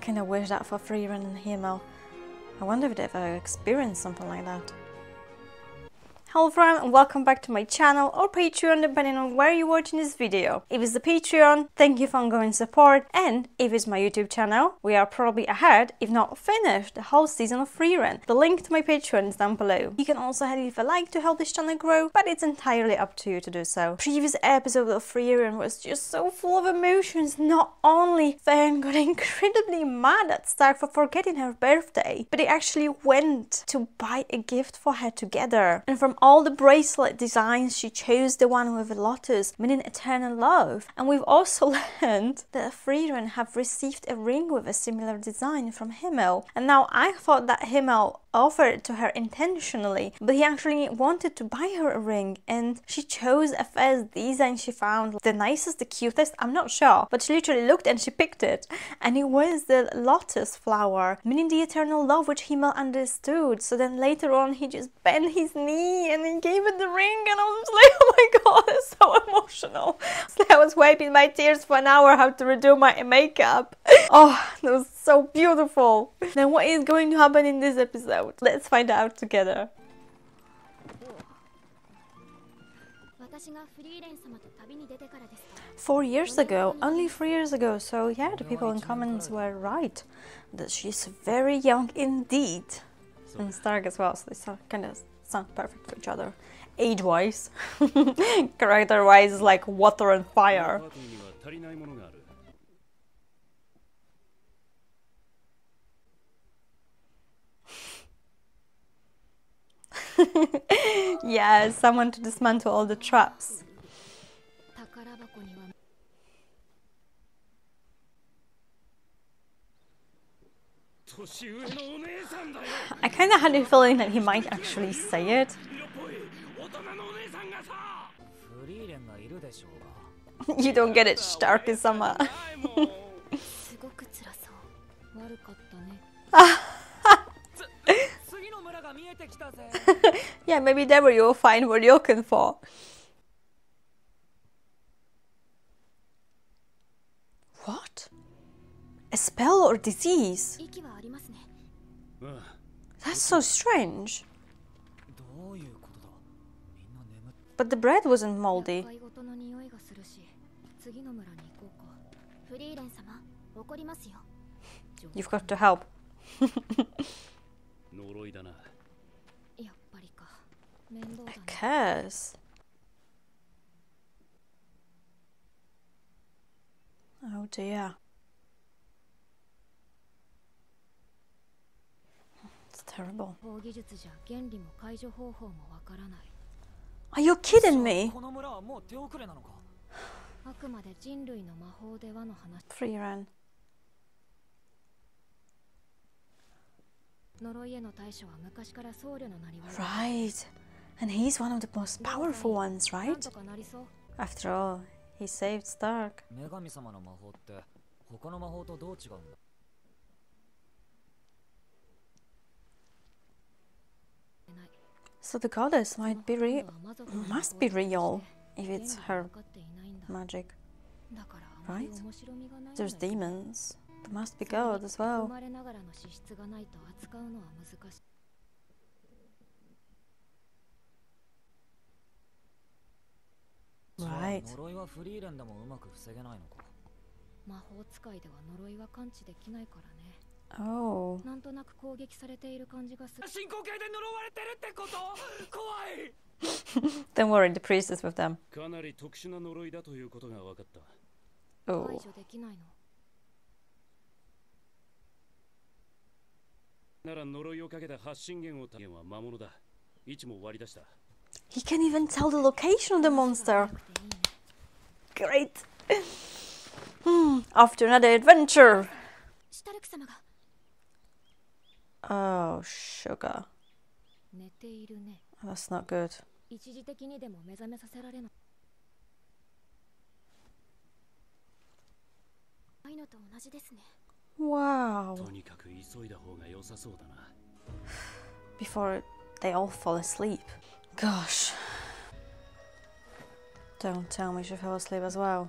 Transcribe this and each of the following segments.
kinda wish that for Frieren and Himmel. I wonder if they've ever experienced something like that. Hello everyone and welcome back to my channel or Patreon depending on where you're watching this video. If it's the Patreon, thank you for ongoing support and if it's my YouTube channel, we are probably ahead, if not finished, the whole season of Frieren. The link to my Patreon is down below. You can also leave a like to help this channel grow, but it's entirely up to you to do so. Previous episode of Frieren was just so full of emotions. Not only Fern got incredibly mad at Stark for forgetting her birthday, but he actually went to buy a gift for her together. And from all the bracelet designs, she chose the one with a lotus, meaning eternal love. And we've also learned that Frieren have received a ring with a similar design from Himmel. And now I thought that Himmel offered it to her intentionally, but he actually wanted to buy her a ring and she chose a first design she found the nicest, the cutest, I'm not sure, but she literally looked and she picked it. And it was the lotus flower, meaning the eternal love which Himmel understood. So then later on he just bent his knee and he gave it the ring and I was like, oh my god, it's so emotional. So I was wiping my tears for an hour how to redo my makeup. Oh, that was so beautiful. Now what is going to happen in this episode? Let's find out together. Four years ago, only three years ago, so yeah, the people in comments were right. That she's very young indeed. And Stark as well, so they kind of sound perfect for each other. Age-wise. Character-wise, like water and fire. yeah, someone to dismantle all the traps. I kind of had a feeling that he might actually say it. you don't get it, Stark-sama. yeah, maybe there you'll find what you're looking for. What? A spell or disease? That's so strange. But the bread wasn't moldy. You've got to help. A curse? Oh dear. Terrible. Are you kidding me? Frieren. Right. And he's one of the most powerful ones, right? After all, he saved Stark. So the goddess might be real, must be real, if it's her magic, right? There's demons, there must be God as well. Right. 呪いはフリーレンでもうまく防げないのか魔法使いでは呪いは感知できないからね Oh. なんとなく攻撃されている感じがする進行形で呪われてるってこと怖い Don't worry, the priest is with them. かなり特殊な呪いだということが分かった。Oh. 解除できないのなら呪いをかけた発信源をは魔物だ。位置も割り出した。He can even tell the location of the monster. Great. Hmm, after another adventure. Oh, sugar. Oh, that's not good. Wow. Before they all fall asleep. Gosh. Don't tell me she fell asleep as well.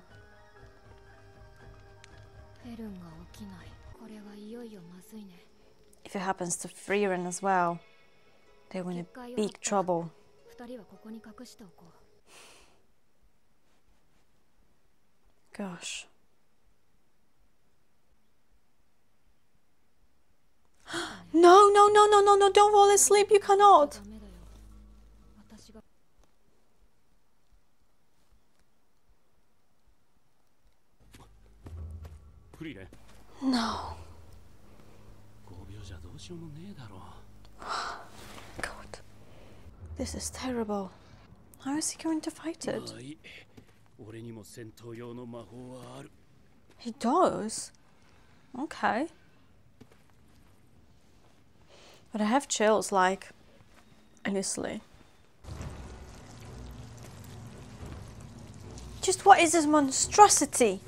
If it happens to Frieren as well, they're in big trouble. Gosh. no, no, no, no, no, no, don't fall asleep, you cannot. Eh? No. God. This is terrible. How is he going to fight it? He does? Okay. But I have chills, like, honestly. Just what is this monstrosity?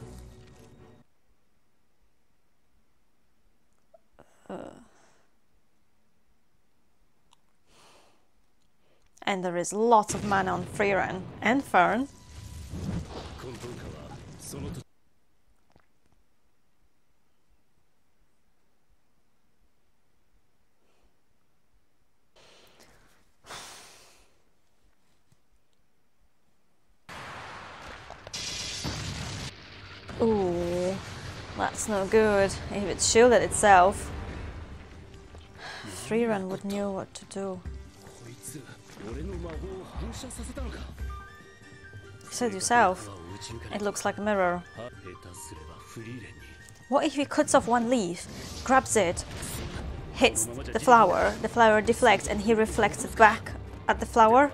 there is lots of mana on Frieren and Fern. Ooh, that's no good. If it shielded itself, Frieren would know what to do. You said yourself, it looks like a mirror. What if he cuts off one leaf, grabs it, hits the flower, the flower deflects and he reflects it back at the flower?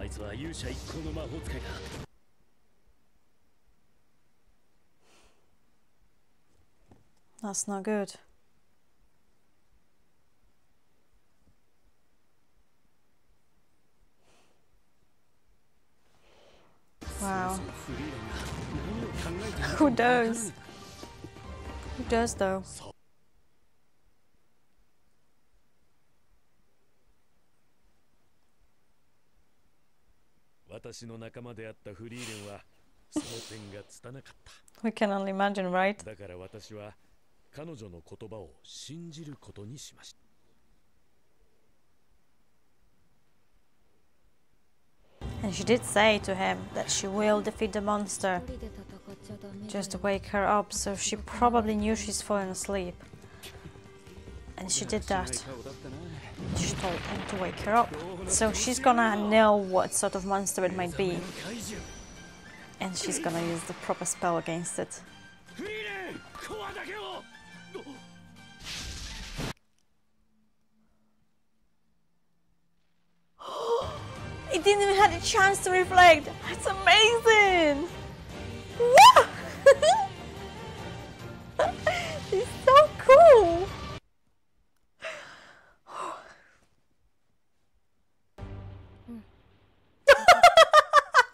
That's not good. now. Who does? Who does though? We can only imagine, right? だから私は彼女の言葉を信じることにしました。And she did say to him that she will defeat the monster just to wake her up, so she probably knew she's fallen asleep. And she did that. She told him to wake her up. So she's gonna know what sort of monster it might be. And she's gonna use the proper spell against it. chance to reflect. That's amazing. Yeah. it's so cool.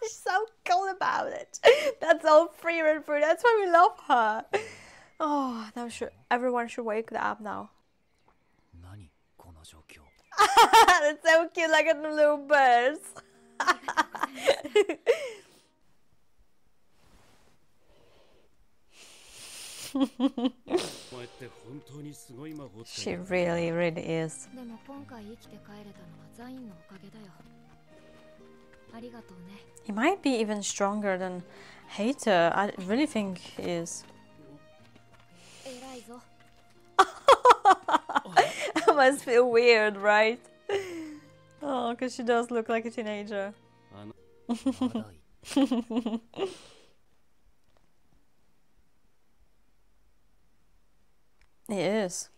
So cool about it. That's all free and free. That's why we love her. Oh, now should, everyone should wake up now. That's so cute, like a little birds. she really, really is. He might be even stronger than Heiter. I really think he is. must feel weird, right? Oh, because she does look like a teenager. it is.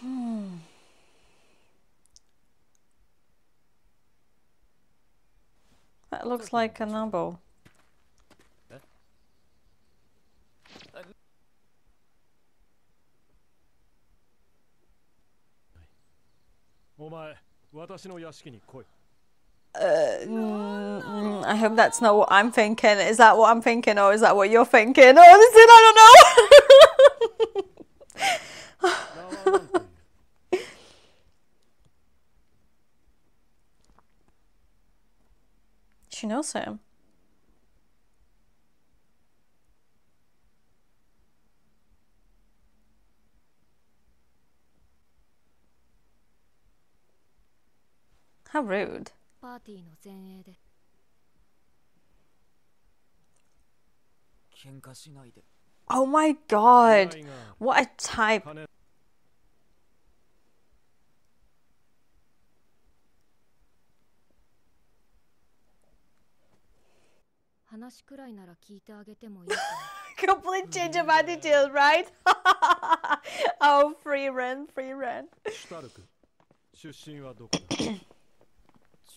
Hmm. That looks like a number. お前私の屋敷に来い Uh, mm, I hope that's not what I'm thinking. Is that what I'm thinking, or is that what you're thinking? Honestly, I don't know. 名は何という she knows him. How rude. パーティーの前衛で喧嘩しないで Oh my god! What a type! Complete change of attitude, right? oh, free rent, free rent.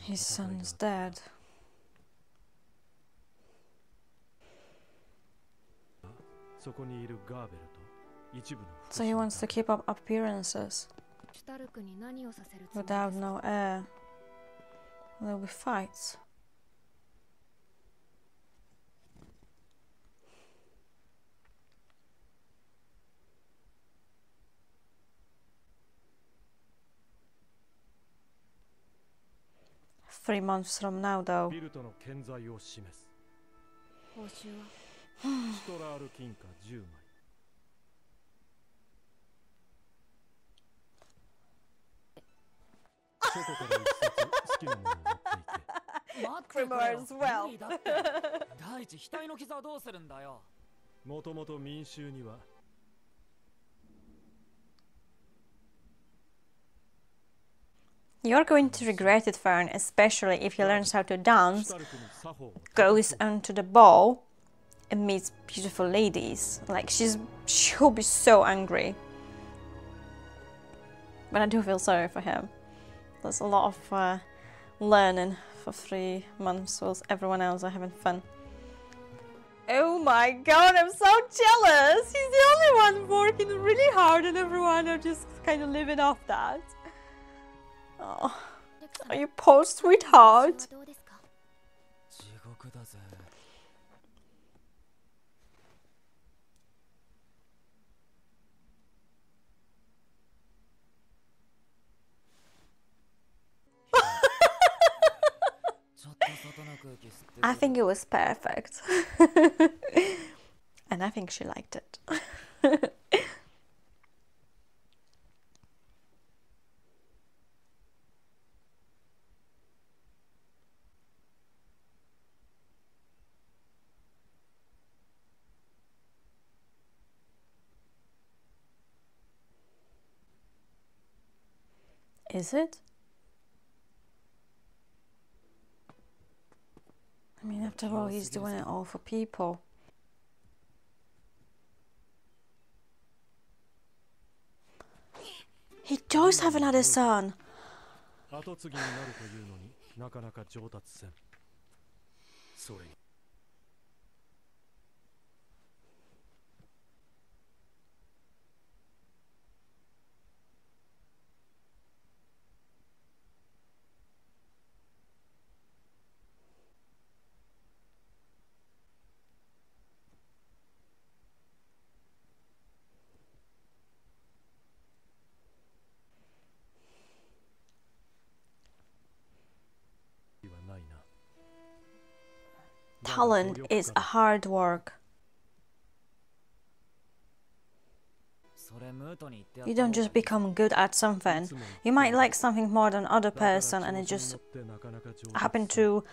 His son is dead. So he wants to keep up appearances without no heir. There will be fights. Three months from now, though. ビルトの健在を示す報酬はシトラール金貨10枚チョコから一冊好きなものを持っていけ待ってくれ Grimoire よ as well. 無理だって第一額の傷はどうするんだよもともと民衆には You're going to regret it, Fern, especially if he learns how to dance, goes onto the ball and meets beautiful ladies. Like, she's, she'll be so angry. But I do feel sorry for him. There's a lot of uh, learning for three months whilst everyone else are having fun. Oh my god, I'm so jealous! He's the only one working really hard and everyone are just kind of living off that. Oh, are you poor sweetheart? I think it was perfect. and I think she liked it. Is it? I mean, after all, he's doing it all for people. He does have another son. talent is hard work. You don't just become good at something. You might like something more than other person and it just happen to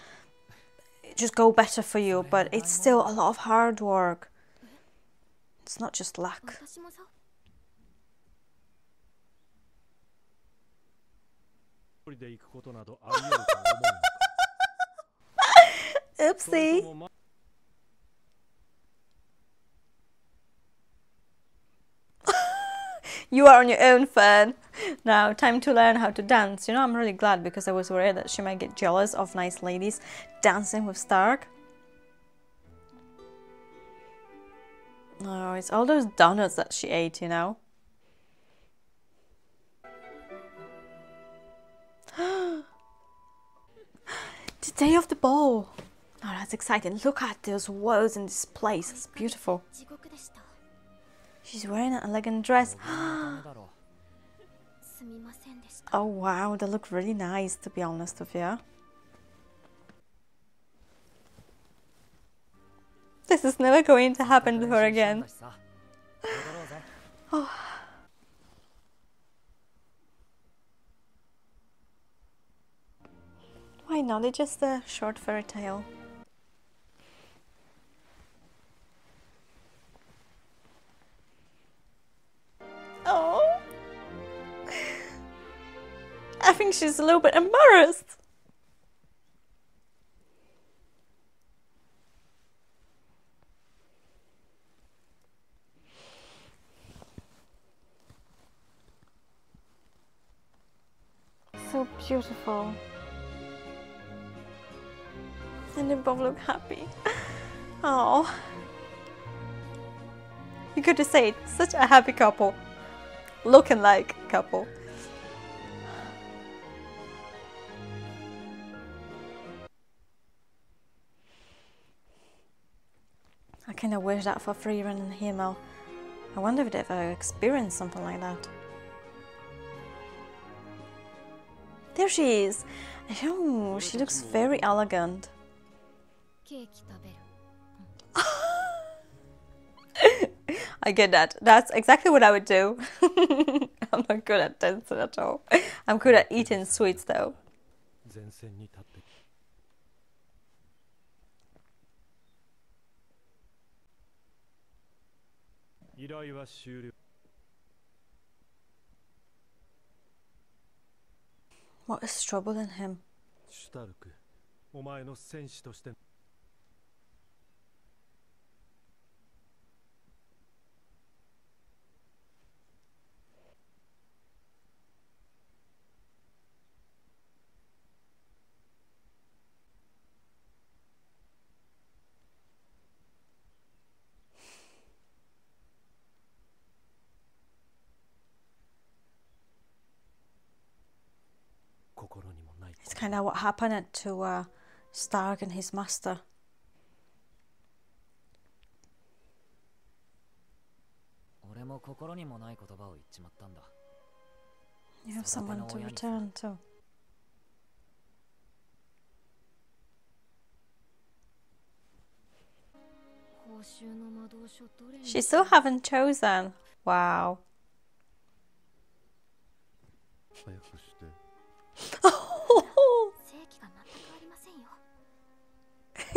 just go better for you, but it's still a lot of hard work. It's not just luck. Oopsie. you are on your own, Fern. Now, time to learn how to dance. You know, I'm really glad because I was worried that she might get jealous of nice ladies dancing with Stark. Oh, it's all those donuts that she ate, you know. the day of the ball. Oh, that's exciting. Look at those walls in this place. It's beautiful. She's wearing an elegant dress. oh wow, they look really nice to be honest with you. This is never going to happen to her again. oh. Why not? It's just a short fairy tale. Think she's a little bit embarrassed. So beautiful. And they both look happy. Oh. You could just say it's such a happy couple. Looking like couple. kind of wish that for Frieren and Himmel. I wonder if they've ever experienced something like that. There she is! Oh, she looks very elegant. I get that. That's exactly what I would do. I'm not good at dancing at all. I'm good at eating sweets though. 依頼は終了 What is troubling him? シュタルクお前の戦士として kind of what happened to uh, Stark and his master. You have someone to return to. She still haven't chosen. Wow. 早くして。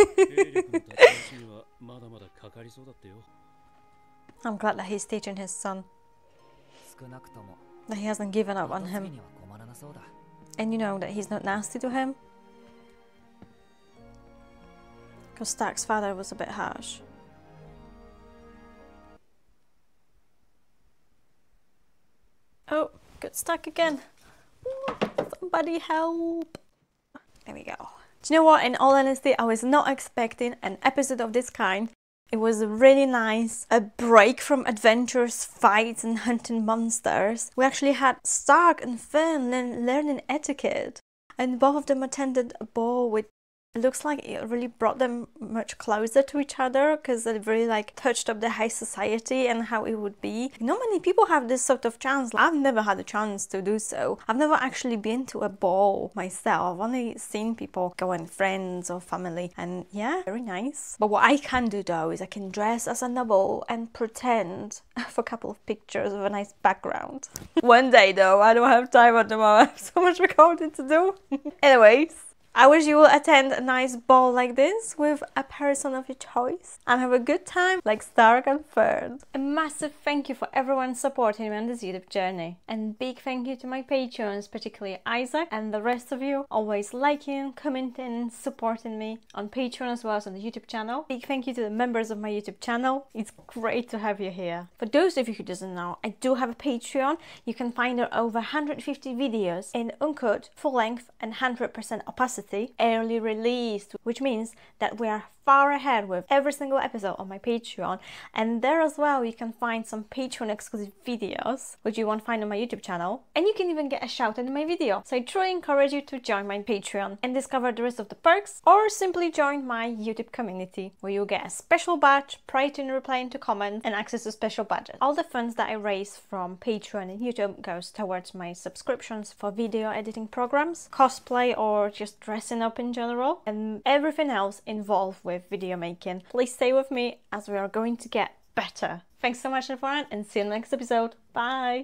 I'm glad that he's teaching his son. That he hasn't given up on him. And you know that he's not nasty to him. Because Stark's father was a bit harsh. Oh, got stuck again. Somebody help. There we go. Do you know what? In all honesty, I was not expecting an episode of this kind. It was really nice, a break from adventures, fights, and hunting monsters. We actually had Stark and Fern learning etiquette, and both of them attended a ball with. It looks like it really brought them much closer to each other because it really like touched up the high society and how it would be. Not many people have this sort of chance. I've never had a chance to do so. I've never actually been to a ball myself. I've only seen people go in friends or family, and yeah, very nice. But what I can do though is I can dress as a noble and pretend for a couple of pictures with a nice background. One day though, I don't have time at the moment. I have so much recording to do. Anyways. I wish you will attend a nice ball like this with a person of your choice and have a good time like Stark and Fern. A massive thank you for everyone supporting me on this YouTube journey. And big thank you to my patrons, particularly Isaac and the rest of you, always liking, commenting, supporting me on Patreon as well as on the YouTube channel. Big thank you to the members of my YouTube channel. It's great to have you here. For those of you who doesn't know, I do have a Patreon. You can find over 150 videos in uncut, full length and 100% opacity, early released, which means that we are far ahead with every single episode on my Patreon. And there as well, you can find some Patreon exclusive videos, which you won't find on my YouTube channel. And you can even get a shout out in my video. So I truly encourage you to join my Patreon and discover the rest of the perks, or simply join my YouTube community, where you'll get a special badge, prior to replying to comments, and access to special badges. All the funds that I raise from Patreon and YouTube goes towards my subscriptions for video editing programs, cosplay, or just dressing up in general, and everything else involved with video making. Please stay with me as we are going to get better. Thanks so much everyone and see you in the next episode. Bye!